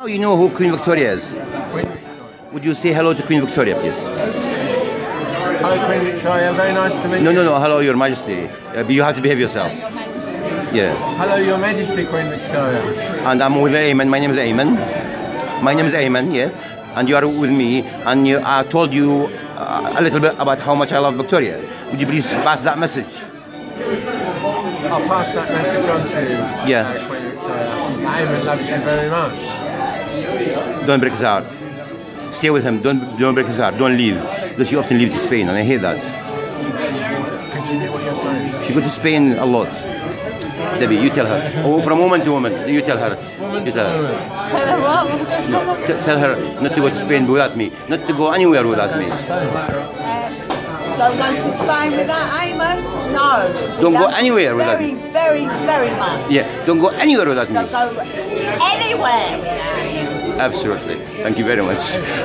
Oh, you know who Queen Victoria is? Would you say hello to Queen Victoria, please? Hello, Queen Victoria. Very nice to meet No, you. no, no. no. Hello, Your Majesty. Uh, you have to behave yourself. Yeah. Hello, Your Majesty, Queen Victoria. And I'm with Eamon. My name is Eamon. My name is Eamon. Yeah. And you are with me. And you, I told you uh, a little bit about how much I love Victoria. Would you please pass that message? I'll pass that message on to you, Yeah. uh, Queen Victoria. Eamon loves you very much. Don't break his heart. Stay with him. Don't don't break his heart. Don't leave. Because you often leave to Spain, and I hate that. Continue what you're saying. She goes to Spain a lot. Debbie, you tell her. Oh, from woman to woman, you tell her. You tell her. T- tell her not to go to Spain without me. Not to go anywhere without me. Uh, don't go to Spain without Eamon? Don't go you anywhere without very, me. Very, very much. Yeah, don't go anywhere without me. Don't go anywhere without him. Absolutely. Thank you very much.